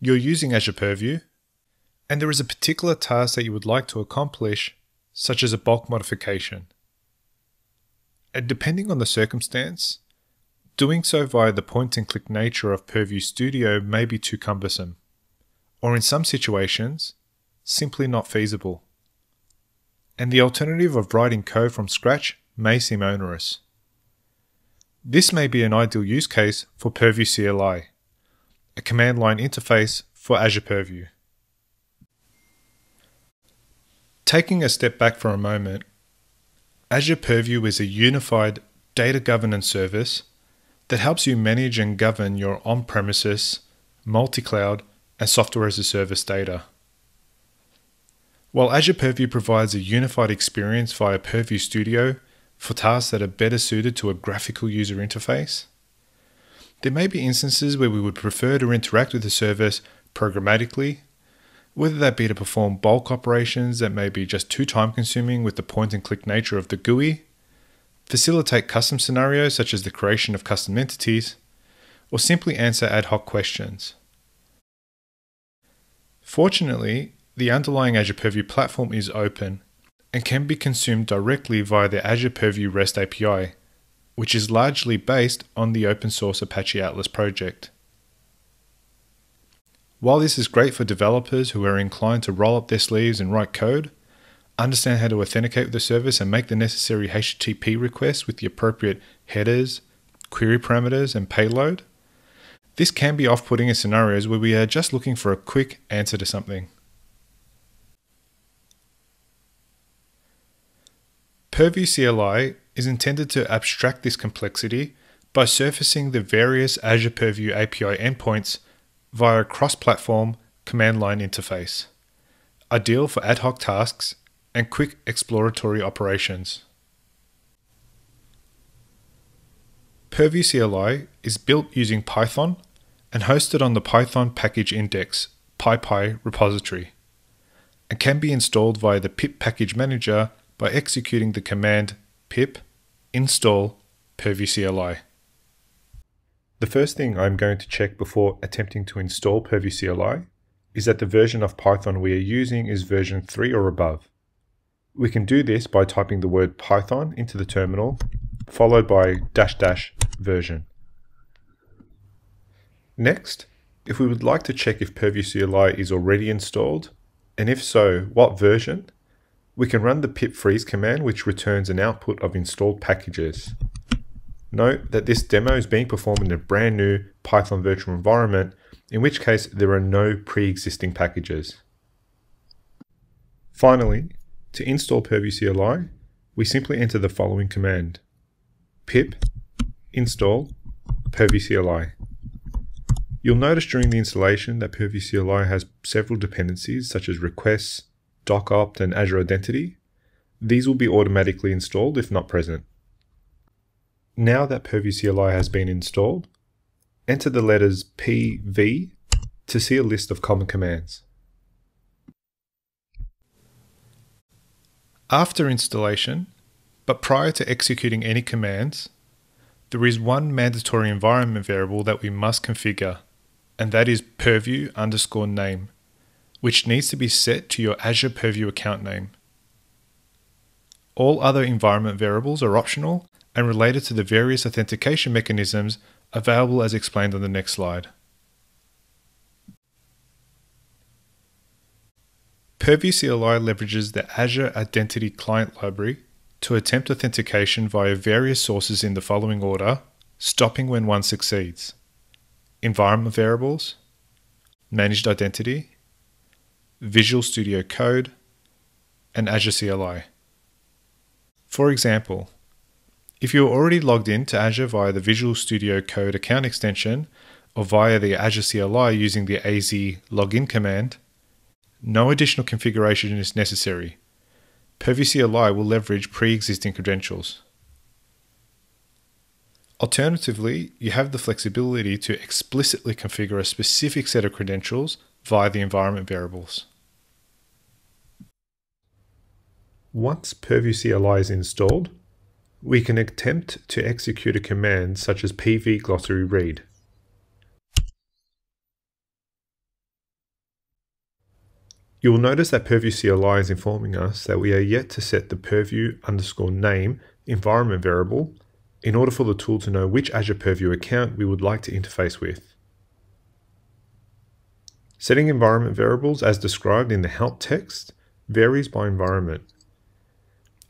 you're using Azure Purview, and there is a particular task that you would like to accomplish, such as a bulk modification. And depending on the circumstance, doing so via the point and click nature of Purview Studio may be too cumbersome, or in some situations, simply not feasible. And the alternative of writing code from scratch may seem onerous. This may be an ideal use case for Purview CLI, a command line interface for Azure Purview. Taking a step back for a moment, Azure Purview is a unified data governance service that helps you manage and govern your on premises, multi cloud, and software as a service data. While Azure Purview provides a unified experience via Purview Studio for tasks that are better suited to a graphical user interface, there may be instances where we would prefer to interact with the service programmatically, whether that be to perform bulk operations that may be just too time consuming with the point and click nature of the GUI, facilitate custom scenarios such as the creation of custom entities, or simply answer ad hoc questions. Fortunately, the underlying Azure Purview platform is open and can be consumed directly via the Azure Purview REST API, which is largely based on the open source Apache Atlas project. While this is great for developers who are inclined to roll up their sleeves and write code, understand how to authenticate with the service, and make the necessary HTTP requests with the appropriate headers, query parameters, and payload, this can be off putting in scenarios where we are just looking for a quick answer to something. Purview CLI is intended to abstract this complexity by surfacing the various Azure Purview API endpoints via a cross platform command line interface, ideal for ad hoc tasks and quick exploratory operations. Purview CLI is built using Python and hosted on the Python package index PyPI repository and can be installed via the pip package manager by executing the command pip install Purview CLI. The first thing I'm going to check before attempting to install Purview CLI is that the version of Python we are using is version 3 or above. We can do this by typing the word Python into the terminal, followed by dash dash version. Next, if we would like to check if Purview CLI is already installed, and if so, what version, we can run the pip freeze command which returns an output of installed packages. Note that this demo is being performed in a brand new Python virtual environment, in which case there are no pre-existing packages. Finally, to install Purview CLI, we simply enter the following command pip install Purview CLI. You'll notice during the installation that Purview CLI has several dependencies such as requests, DocOpt, and Azure Identity, these will be automatically installed if not present. Now that Purview CLI has been installed, enter the letters PV to see a list of common commands. After installation, but prior to executing any commands, there is one mandatory environment variable that we must configure, and that is purview underscore name which needs to be set to your Azure Purview account name. All other environment variables are optional and related to the various authentication mechanisms available as explained on the next slide. Purview CLI leverages the Azure Identity Client Library to attempt authentication via various sources in the following order, stopping when one succeeds. Environment variables, managed identity, Visual Studio Code, and Azure CLI. For example, if you're already logged in to Azure via the Visual Studio Code account extension or via the Azure CLI using the AZ login command, no additional configuration is necessary. Purview CLI will leverage pre-existing credentials. Alternatively, you have the flexibility to explicitly configure a specific set of credentials via the environment variables. Once Purview CLI is installed, we can attempt to execute a command such as pv glossary read. You will notice that Purview CLI is informing us that we are yet to set the purview underscore name environment variable in order for the tool to know which Azure Purview account we would like to interface with. Setting environment variables as described in the help text varies by environment.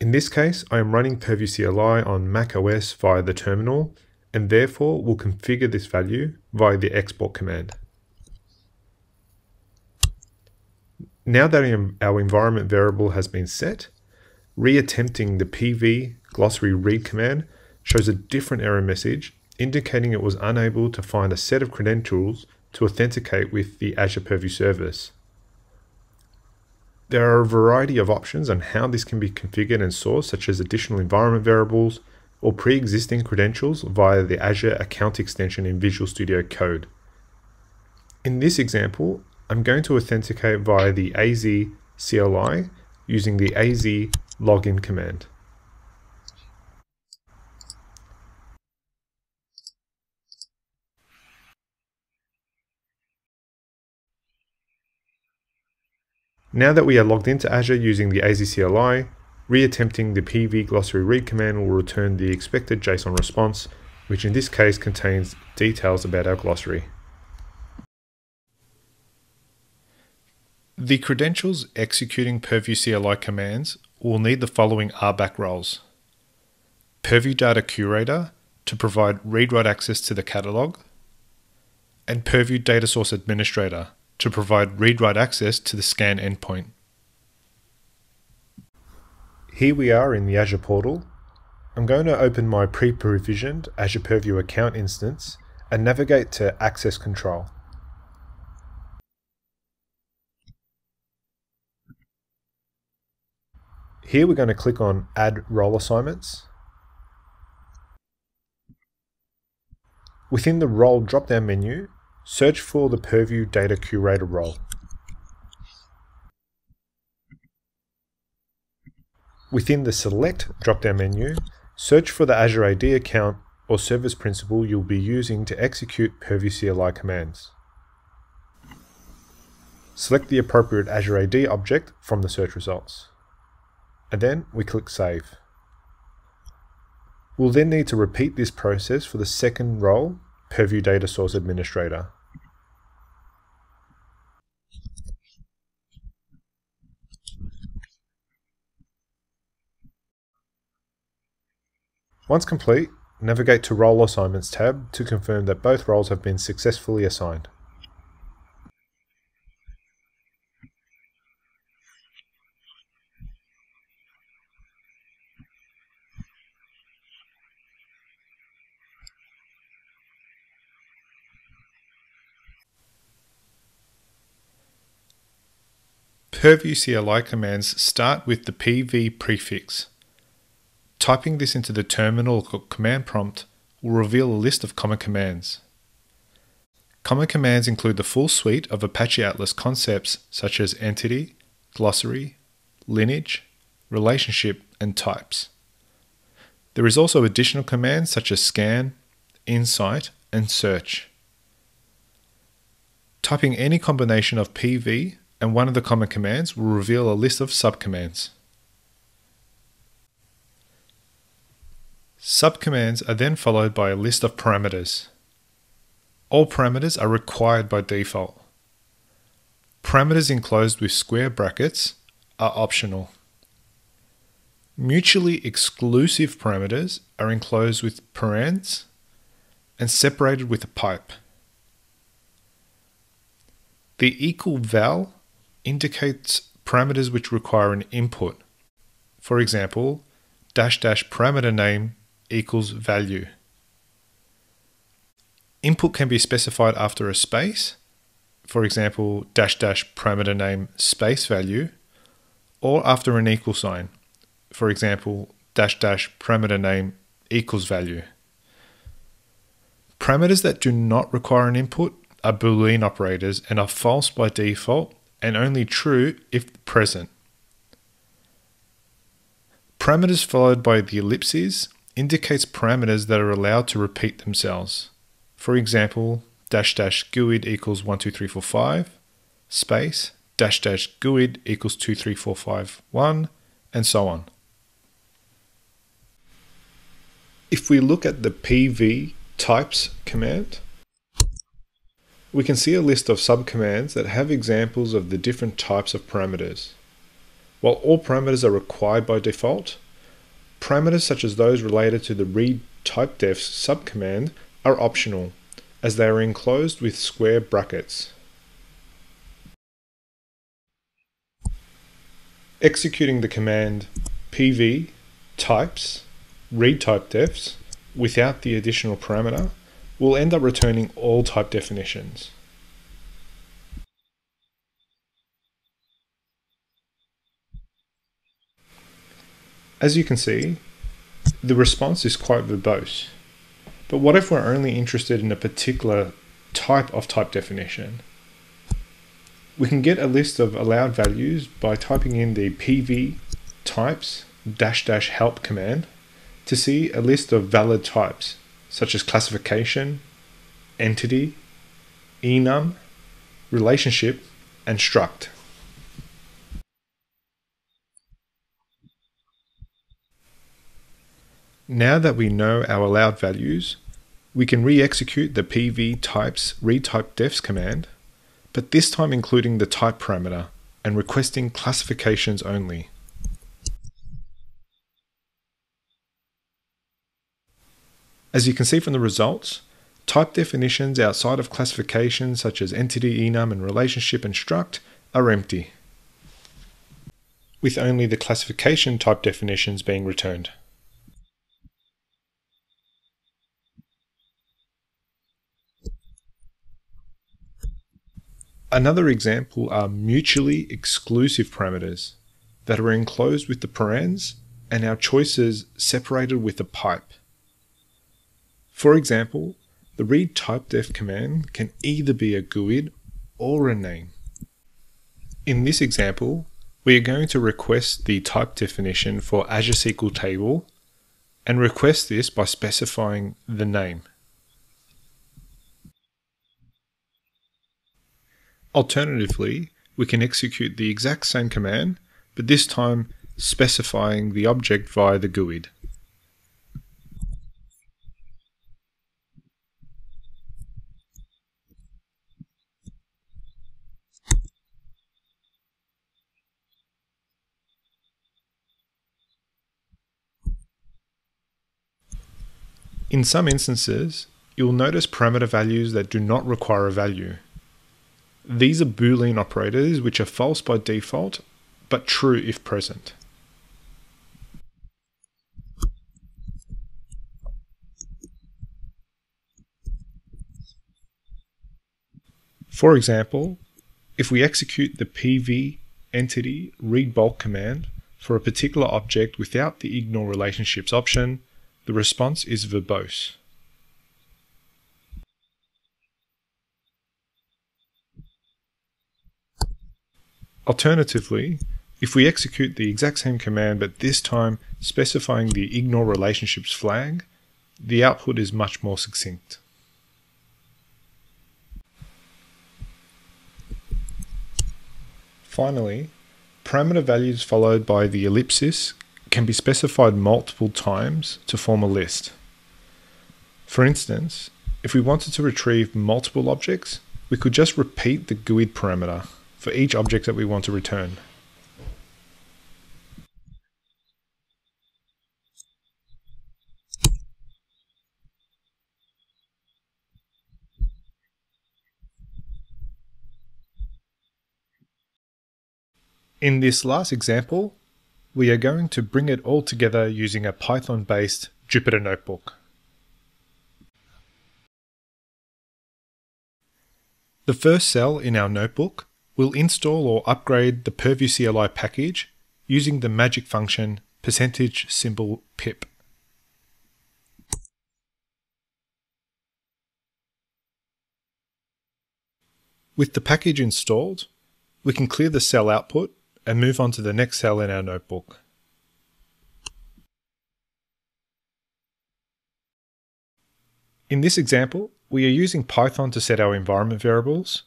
In this case, I am running Purview CLI on macOS via the terminal and therefore will configure this value via the export command. Now that our environment variable has been set, reattempting the pv glossary read command shows a different error message indicating it was unable to find a set of credentials to authenticate with the Azure Purview service. There are a variety of options on how this can be configured and sourced, such as additional environment variables or pre-existing credentials via the Azure account extension in Visual Studio Code. In this example, I'm going to authenticate via the AZ CLI using the AZ login command. Now that we are logged into Azure using the AZ CLI, reattempting the pv glossary read command will return the expected JSON response, which in this case contains details about our glossary. The credentials executing Purview CLI commands will need the following RBAC roles. Purview Data Curator to provide read-write access to the catalog, and Purview Data Source Administrator to provide read-write access to the scan endpoint. Here we are in the Azure portal. I'm going to open my pre-provisioned Azure Purview account instance and navigate to Access Control. Here we're going to click on Add Role Assignments. Within the Role drop-down menu, search for the Purview Data Curator role. Within the Select drop-down menu, search for the Azure AD account or service principal you'll be using to execute Purview CLI commands. Select the appropriate Azure AD object from the search results and then we click Save. We'll then need to repeat this process for the second role, Purview Data Source Administrator. Once complete, navigate to Role Assignments tab to confirm that both roles have been successfully assigned. Purview CLI commands start with the PV prefix. Typing this into the terminal command prompt will reveal a list of common commands. Common commands include the full suite of Apache Atlas concepts such as entity, glossary, lineage, relationship, and types. There is also additional commands such as scan, insight, and search. Typing any combination of PV and one of the common commands will reveal a list of subcommands. Subcommands are then followed by a list of parameters. All parameters are required by default. Parameters enclosed with square brackets are optional. Mutually exclusive parameters are enclosed with parens and separated with a pipe. The equal val indicates parameters which require an input. For example, dash dash parameter name equals value. Input can be specified after a space, for example, dash dash parameter name space value, or after an equal sign, for example, dash dash parameter name equals value. Parameters that do not require an input are Boolean operators and are false by default and only true if present. Parameters followed by the ellipses indicates parameters that are allowed to repeat themselves. For example, dash dash GUID equals 12345, space, dash dash GUID equals 23451, and so on. If we look at the pv types command, we can see a list of subcommands that have examples of the different types of parameters. While all parameters are required by default, parameters such as those related to the read typedef subcommand are optional, as they are enclosed with square brackets. Executing the command pv types read typedefs without the additional parameter will end up returning all type definitions. As you can see, the response is quite verbose. But what if we're only interested in a particular type of type definition? We can get a list of allowed values by typing in the pv types dash dash help command to see a list of valid types such as classification, entity, enum, relationship, and struct. Now that we know our allowed values, we can re-execute the pv types read typedefs command, but this time including the type parameter and requesting classifications only. As you can see from the results, type definitions outside of classifications such as entity, enum, and relationship and struct are empty, with only the classification type definitions being returned. Another example are mutually exclusive parameters that are enclosed with the parens and our choices separated with a pipe. For example, the read typedef command can either be a GUID or a name. In this example, we are going to request the type definition for Azure SQL Table and request this by specifying the name. Alternatively, we can execute the exact same command, but this time specifying the object via the GUID. In some instances, you'll notice parameter values that do not require a value. These are Boolean operators which are false by default, but true if present. For example, if we execute the pv entity read bulk command for a particular object without the ignore relationships option, the response is verbose. Alternatively, if we execute the exact same command but this time specifying the ignore relationships flag, the output is much more succinct. Finally, parameter values followed by the ellipsis can be specified multiple times to form a list. For instance, if we wanted to retrieve multiple objects, we could just repeat the GUID parameter for each object that we want to return. In this last example, we are going to bring it all together using a Python-based Jupyter Notebook. The first cell in our notebook We'll install or upgrade the Purview CLI package using the magic function percentage symbol pip. With the package installed, we can clear the cell output and move on to the next cell in our notebook. In this example, we are using Python to set our environment variables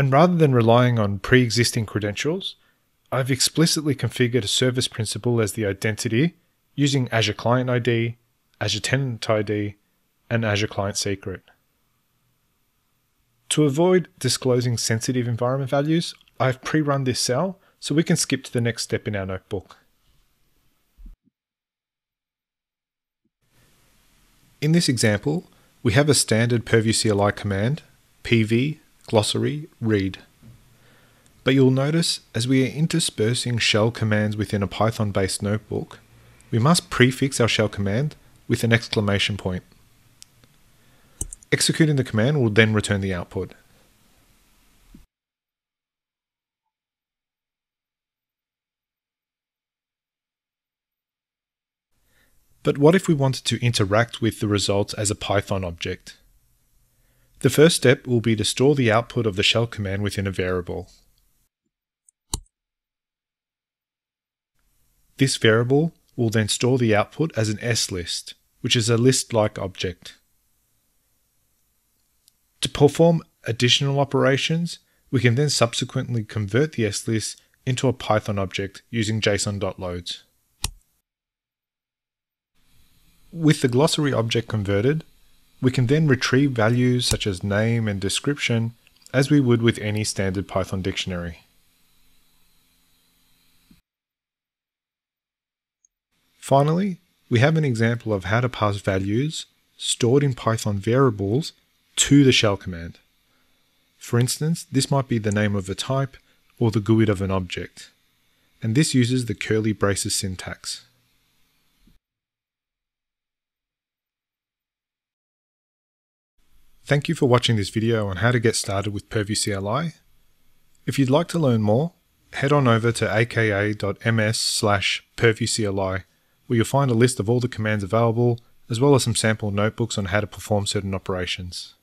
And rather than relying on pre existing credentials, I've explicitly configured a service principal as the identity using Azure Client ID, Azure Tenant ID, and Azure Client Secret. To avoid disclosing sensitive environment values, I've pre-run this cell so we can skip to the next step in our notebook. In this example, we have a standard Purview CLI command, pv glossary read. But you'll notice as we are interspersing shell commands within a Python based notebook, we must prefix our shell command with an exclamation point. Executing the command will then return the output. But what if we wanted to interact with the results as a Python object? The first step will be to store the output of the shell command within a variable. This variable will then store the output as an S-list, which is a list-like object. To perform additional operations, we can then subsequently convert the S-list into a Python object using json.loads. With the glossary object converted, we can then retrieve values such as name and description as we would with any standard Python dictionary. Finally, we have an example of how to pass values stored in Python variables to the shell command. For instance, this might be the name of a type or the GUID of an object, and this uses the curly braces syntax. Thank you for watching this video on how to get started with Purview CLI. If you'd like to learn more, head on over to aka.ms slash purviewcli where you'll find a list of all the commands available as well as some sample notebooks on how to perform certain operations.